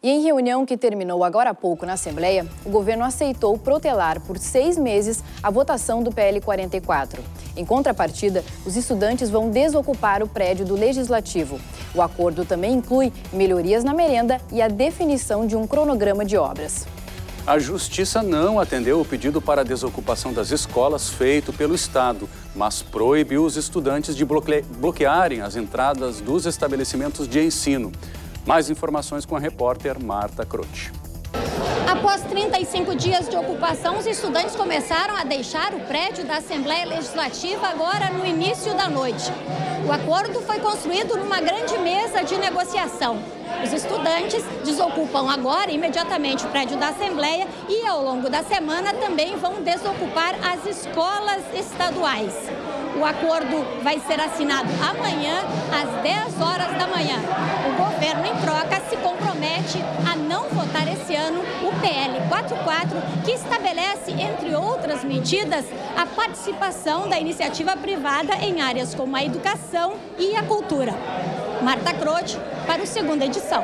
E em reunião que terminou agora há pouco na Assembleia, o governo aceitou protelar por seis meses a votação do PL 44. Em contrapartida, os estudantes vão desocupar o prédio do Legislativo. O acordo também inclui melhorias na merenda e a definição de um cronograma de obras. A Justiça não atendeu o pedido para desocupação das escolas feito pelo Estado, mas proibiu os estudantes de bloquearem as entradas dos estabelecimentos de ensino. Mais informações com a repórter Marta Croce. Após 35 dias de ocupação, os estudantes começaram a deixar o prédio da Assembleia Legislativa agora no início da noite. O acordo foi construído numa grande mesa de negociação. Os estudantes desocupam agora imediatamente o prédio da Assembleia e ao longo da semana também vão desocupar as escolas estaduais. O acordo vai ser assinado amanhã às 10 horas da manhã. O governo, em troca, se compromete a não votar esse ano o PL 44, que estabelece, entre outras medidas, a participação da iniciativa privada em áreas como a educação e a cultura. Marta Croce, para o segunda edição.